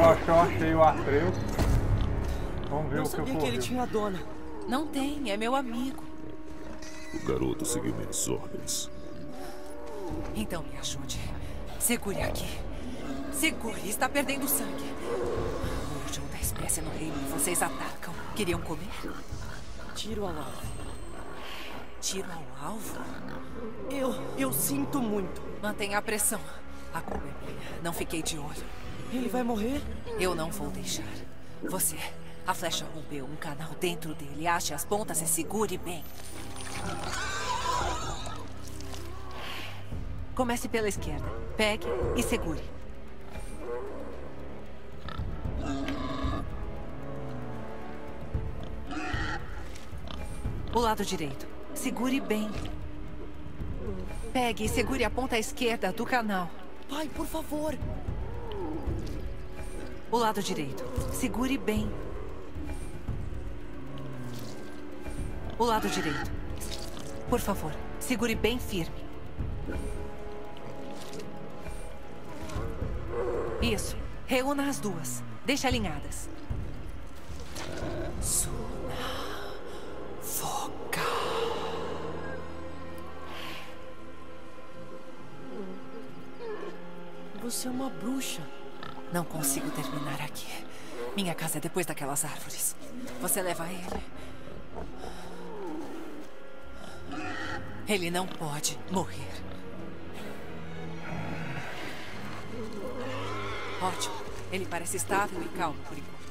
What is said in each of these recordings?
Acho eu achei o Atreus. Vamos ver Não o que sabia que ele tinha a dona. Não tem, é meu amigo. O garoto seguiu minhas ordens. Então me ajude. Segure aqui. Segure, está perdendo sangue. O último da espécie no reino vocês atacam. Queriam comer? Tiro ao alvo. Tiro ao alvo? Eu, eu sinto muito. Mantenha a pressão. A culpa é minha. Não fiquei de olho. Ele vai morrer? Eu não vou deixar. Você. A flecha rompeu um canal dentro dele. Ache as pontas e segure bem. Comece pela esquerda. Pegue e segure. O lado direito. Segure bem. Pegue e segure a ponta esquerda do canal. Pai, por favor. O lado direito. Segure bem. O lado direito. Por favor, segure bem firme. Isso. Reúna as duas. Deixe alinhadas. Suna. Você é uma bruxa. Não consigo terminar aqui. Minha casa é depois daquelas árvores. Você leva ele. Ele não pode morrer. Ótimo. Ele parece estável e calmo por enquanto.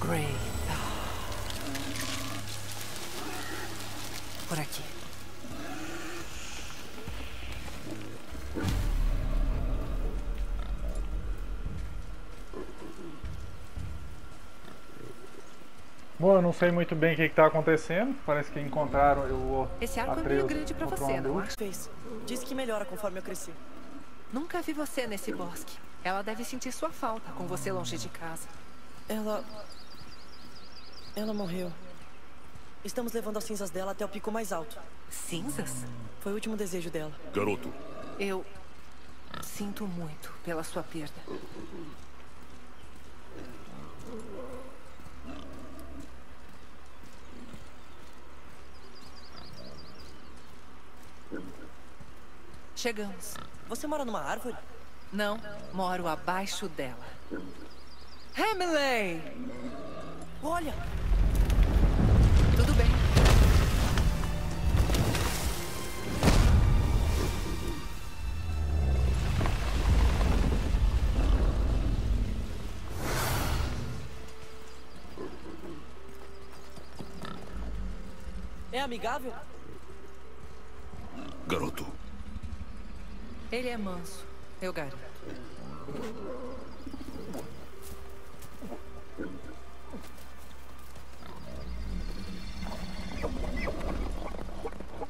Great. Por aqui. Não sei muito bem o que está acontecendo. Parece que encontraram o Esse arco é meio Atreus grande pra encontrou você, não acha? Fez. Diz que melhora conforme eu cresci. Nunca vi você nesse bosque. Ela deve sentir sua falta com você longe de casa. Ela. Ela morreu. Estamos levando as cinzas dela até o pico mais alto. Cinzas? Foi o último desejo dela. Garoto, Eu sinto muito pela sua perda. Chegamos. Você mora numa árvore? Não, moro abaixo dela. Hamley! Olha! Tudo bem. É amigável? garoto. Ele é manso, eu garanto.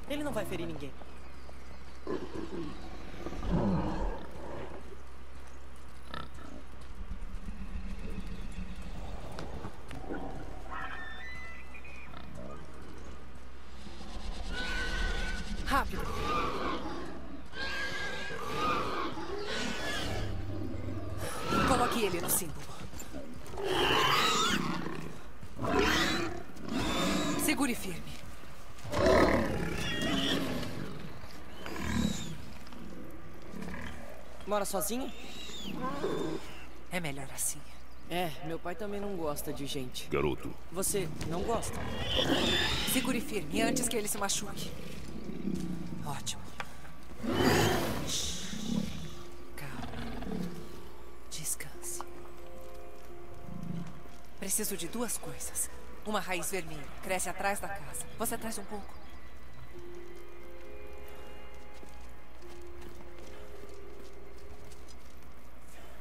Ele não vai ferir ninguém. Coloque ele no símbolo. Segure firme. Mora sozinho? É melhor assim. É, meu pai também não gosta de gente. Garoto, Você não gosta? Segure firme antes que ele se machuque. Ótimo. Preciso de duas coisas. Uma raiz vermelha. Cresce atrás da casa. Você traz um pouco.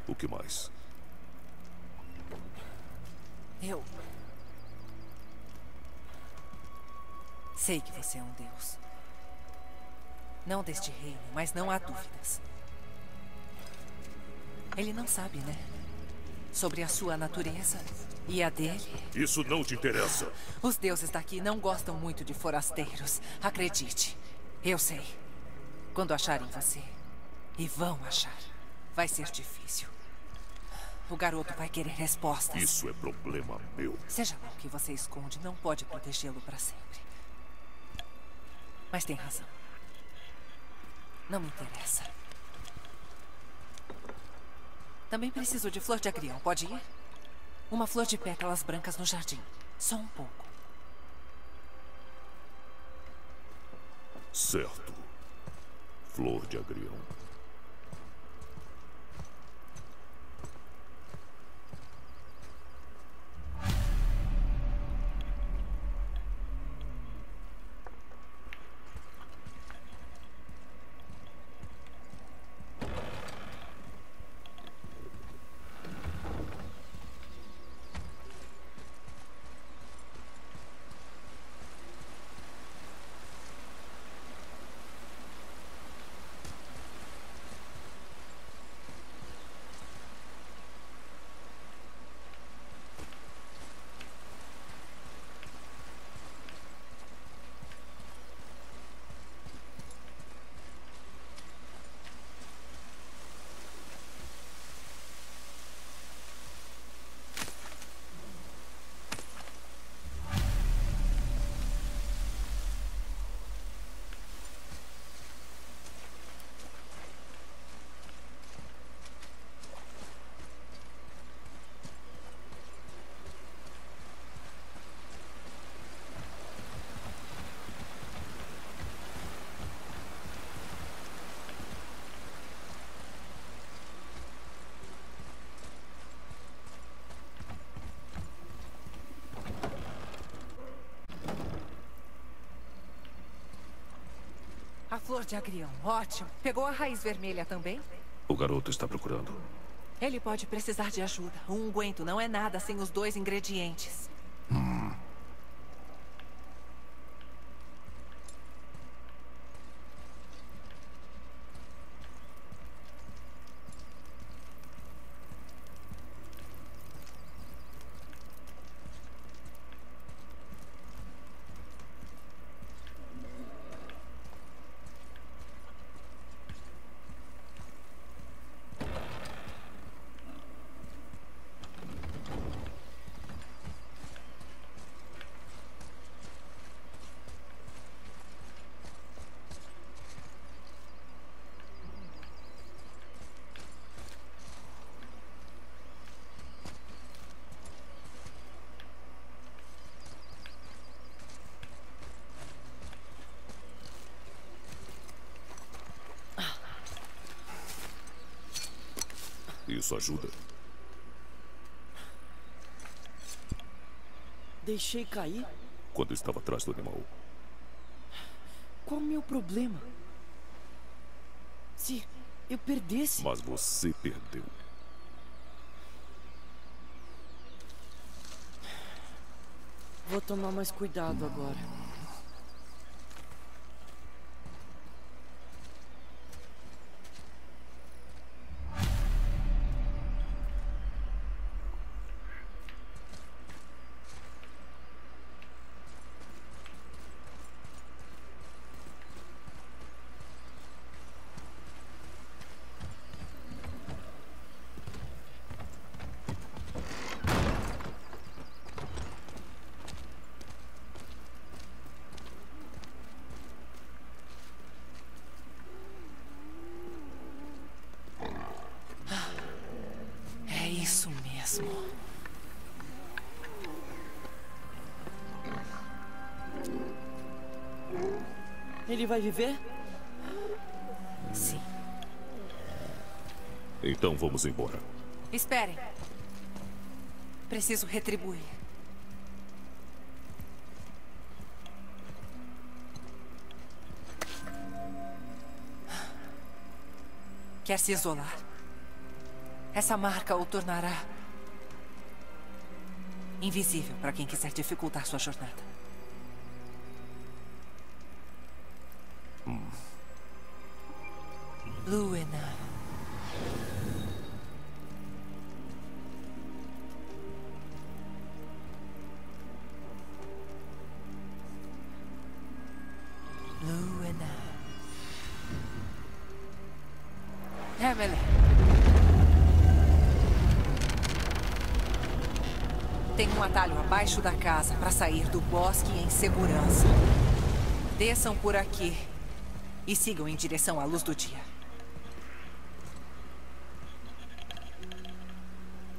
o que mais? Eu. Sei que você é um deus. Não deste reino, mas não há dúvidas. Ele não sabe, né? Sobre a sua natureza e a dele. Isso não te interessa. Os deuses daqui não gostam muito de forasteiros. Acredite. Eu sei. Quando acharem você. E vão achar. Vai ser difícil. O garoto vai querer respostas. Isso é problema meu. Seja lá o que você esconde, não pode protegê-lo para sempre. Mas tem razão. Não me interessa. Também preciso de flor de agrião. Pode ir? Uma flor de pétalas brancas no jardim. Só um pouco. Certo. Flor de agrião. Flor de agrião. Ótimo. Pegou a raiz vermelha também? O garoto está procurando. Ele pode precisar de ajuda. Um unguento não é nada sem os dois ingredientes. Isso ajuda. Deixei cair? Quando estava atrás do animal. Qual o meu problema? Se eu perdesse. Mas você perdeu. Vou tomar mais cuidado agora. É isso mesmo. Ele vai viver? Sim. Então vamos embora. Esperem. Preciso retribuir. Quer se isolar? Essa marca o tornará invisível para quem quiser dificultar sua jornada. Luena. Luena. Emily. Tem um atalho abaixo da casa para sair do bosque em segurança. Desçam por aqui e sigam em direção à luz do dia.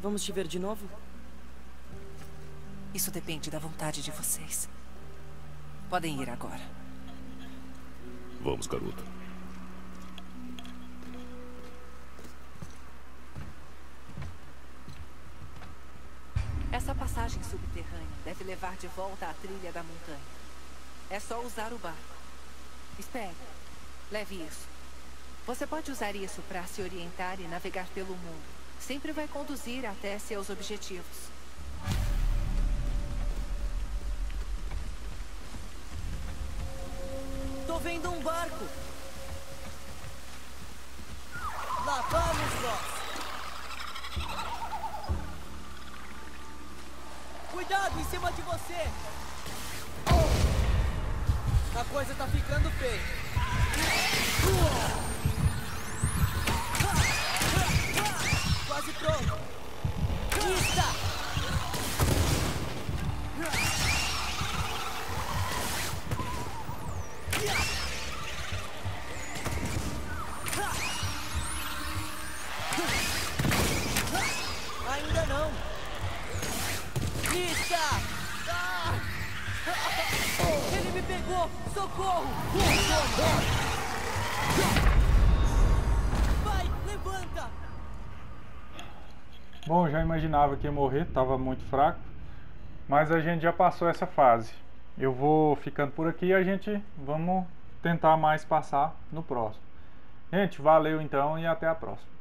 Vamos te ver de novo? Isso depende da vontade de vocês. Podem ir agora. Vamos, garoto. Passagem subterrânea deve levar de volta à trilha da montanha. É só usar o barco. Espere. Leve isso. Você pode usar isso para se orientar e navegar pelo mundo. Sempre vai conduzir até seus objetivos. Tô vendo um barco. Lá vamos nós. Cuidado em cima de você. A coisa tá ficando feia. Quase pronto. Pista! Pegou! Socorro! Vai, levanta! Bom, já imaginava que ia morrer, estava muito fraco. Mas a gente já passou essa fase. Eu vou ficando por aqui e a gente vamos tentar mais passar no próximo. Gente, valeu então e até a próxima.